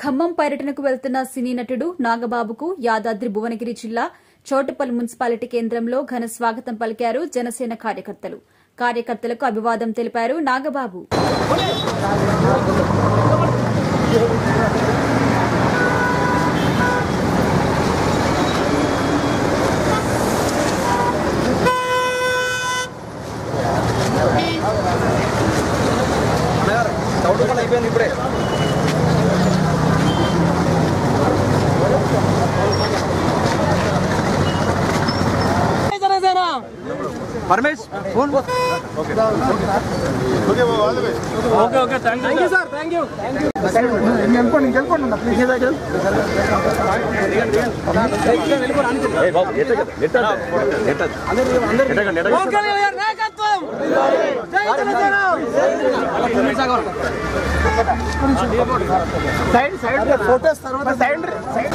ఖమ్మం పర్యటనకు వెళ్తున్న సినీ నటుడు నాగబాబుకు యాదాద్రి భువనగిరి జిల్లా చోటపల్లి మున్సిపాలిటీ కేంద్రంలో ఘన స్వాగతం పలికారు జనసేన కార్యకర్తలు. కార్యకర్తలకు అభివాదం తెలిపారు నాగబాబు. అయిపోయింది ఇప్పుడే. Paramesh phone side side photos తర్వాత సైడ్ సైడ్